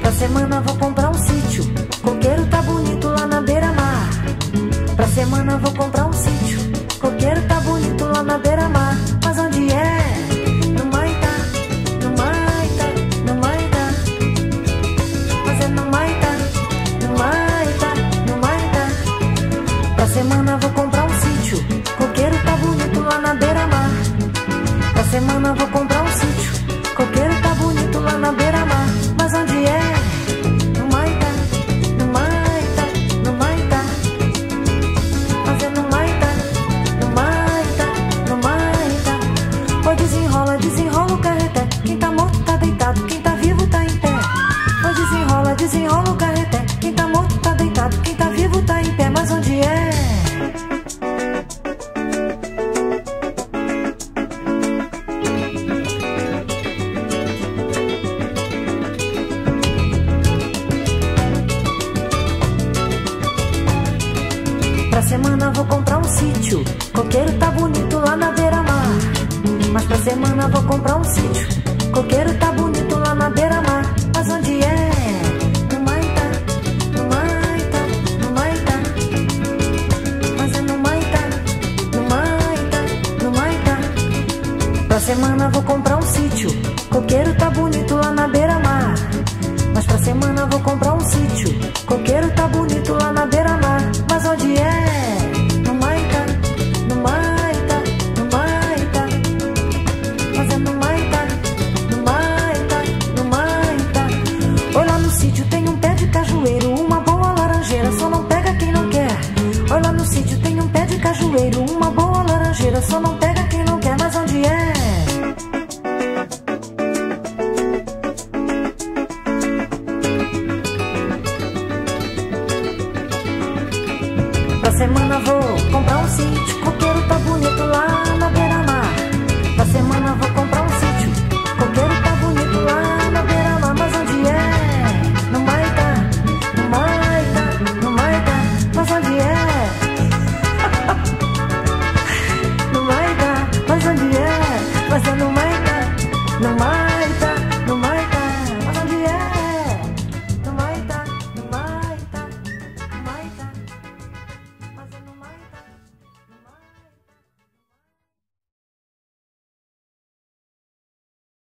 Pra semana vou comprar um sítio, coqueiro tá bonito lá na beira-mar. Pra semana vou comprar Semana vou comprar um sítio. Coqueiro tá bonito lá na beira-mar. Mas onde é? No Maitá, no Maitá, no Maitá. Mas é no Maitá, no Maitá, no Maitá. Oi, desenrola, desenrola o carreté. Quem tá morto tá deitado, quem tá vivo tá em pé. Oi, desenrola, desenrola o carreté. Pra semana vou comprar um sítio. Coqueiro tá bonito lá na beira-mar. Mas pra semana vou comprar um sítio. Coqueiro tá bonito lá na beira-mar. Mas onde é? No Maitá, no Maitá, no Maitá. Mas é no Maitá, no Maitá, no Maitá. Pra semana vou comprar um sítio. Coqueiro tá bonito lá na beira-mar. Mas pra semana vou comprar um sítio. Coqueiro tá bonito lá na beira-mar. Mas onde é? No Maitá, no Maitá, no Maitá. Mas é no Maitá, no Maitá, no Maitá. Oi lá no sítio tem um pé de cajueiro, uma boa laranjeira, só não pega quem não quer. Oi lá no sítio tem um pé de cajueiro, uma boa laranjeira, só não Da semana vou comprar um sítio, coqueiro tá bonito lá na beira-mar. Da semana vou comprar um sítio, coqueiro tá bonito lá na beira-mar. Mas onde é? No Maika, no Maika, no Maika, Mas onde é? no Maika, mas onde é? Mas é no Maika, no Maicá.